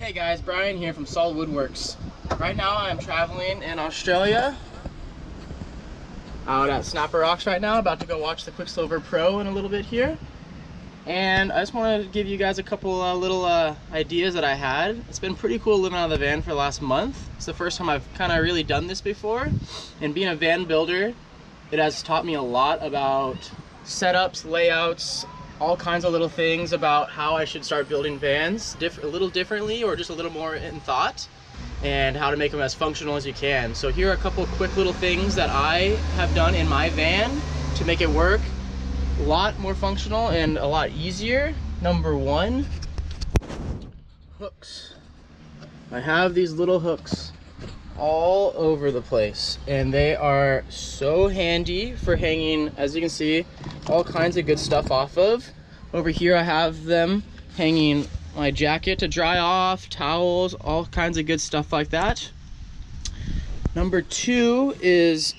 Hey guys, Brian here from Solid Wood Worx. Right now I'm traveling in Australia. Out at Snapper Rocks right now, about to go watch the Quiksilver Pro in a little bit here. And I just want to give you guys a couple uh, little uh, ideas that I had. It's been pretty cool living out of the van for the last month. It's the first time I've kind of really done this before. And being a van builder, it has taught me a lot about setups, layouts, all kinds of little things about how I should start building vans a little differently or just a little more in thought and how to make them as functional as you can. So here are a couple quick little things that I have done in my van to make it work a lot more functional and a lot easier. Number one, hooks. I have these little hooks all over the place and they are so handy for hanging as you can see all kinds of good stuff off of. Over here i have them hanging my jacket to dry off towels all kinds of good stuff like that. Number two is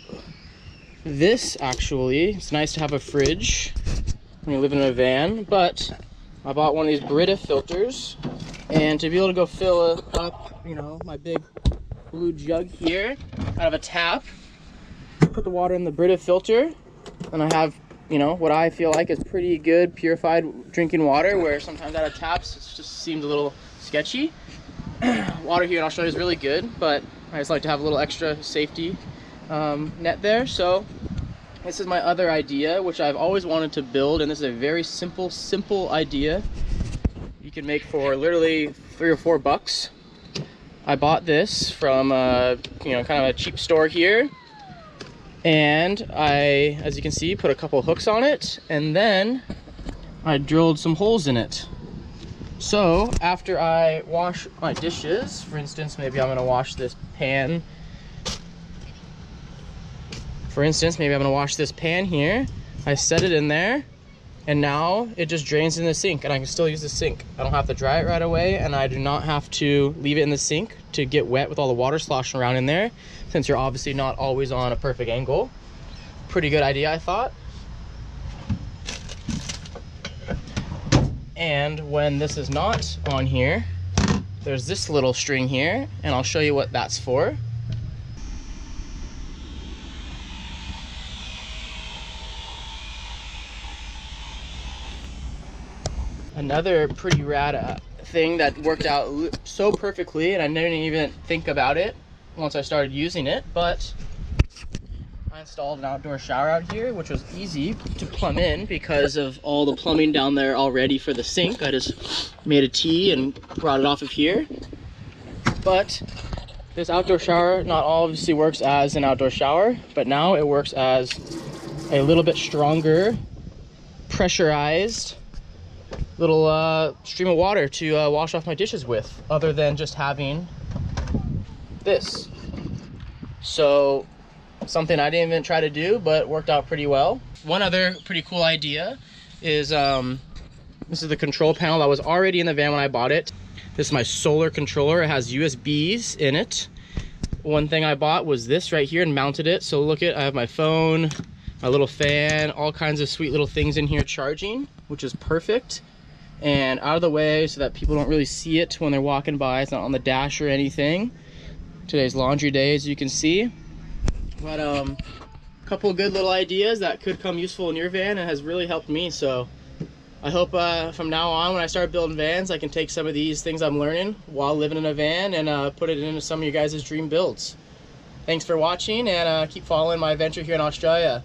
this actually. It's nice to have a fridge when you live in a van but i bought one of these brita filters. And to be able to go fill up you know my big blue jug here out of a tap. Put the water in the Brita filter, and I have, you know, what I feel like is pretty good purified drinking water, where sometimes out of taps it just seems a little sketchy. water here in Australia is really good, but I just like to have a little extra safety um, net there. So this is my other idea, which I've always wanted to build, and this is a very simple, simple idea you can make for literally three or four bucks I bought this from, uh, you know, kind of a cheap store here. And I, as you can see, put a couple hooks on it. And then I drilled some holes in it. So after I wash my dishes, for instance, maybe I'm gonna wash this pan. For instance, maybe I'm gonna wash this pan here. I set it in there and now it just drains in the sink and I can still use the sink. I don't have to dry it right away and I do not have to leave it in the sink to get wet with all the water sloshing around in there since you're obviously not always on a perfect angle. Pretty good idea, I thought. And when this is not on here, there's this little string here and I'll show you what that's for. Another pretty rad uh, thing that worked out so perfectly and I didn't even think about it once I started using it, but I installed an outdoor shower out here, which was easy to plumb in because of all the plumbing down there already for the sink. I just made a T and brought it off of here. But this outdoor shower not obviously works as an outdoor shower, but now it works as a little bit stronger, pressurized little uh, stream of water to uh, wash off my dishes with other than just having this. So something I didn't even try to do, but worked out pretty well. One other pretty cool idea is um, this is the control panel that was already in the van when I bought it. This is my solar controller. It has USBs in it. One thing I bought was this right here and mounted it. So look at, I have my phone, my little fan, all kinds of sweet little things in here charging, which is perfect and out of the way so that people don't really see it when they're walking by. It's not on the dash or anything. Today's laundry day, as you can see. But um, a couple good little ideas that could come useful in your van and has really helped me. So I hope uh, from now on, when I start building vans, I can take some of these things I'm learning while living in a van and uh, put it into some of your guys' dream builds. Thanks for watching and uh, keep following my adventure here in Australia.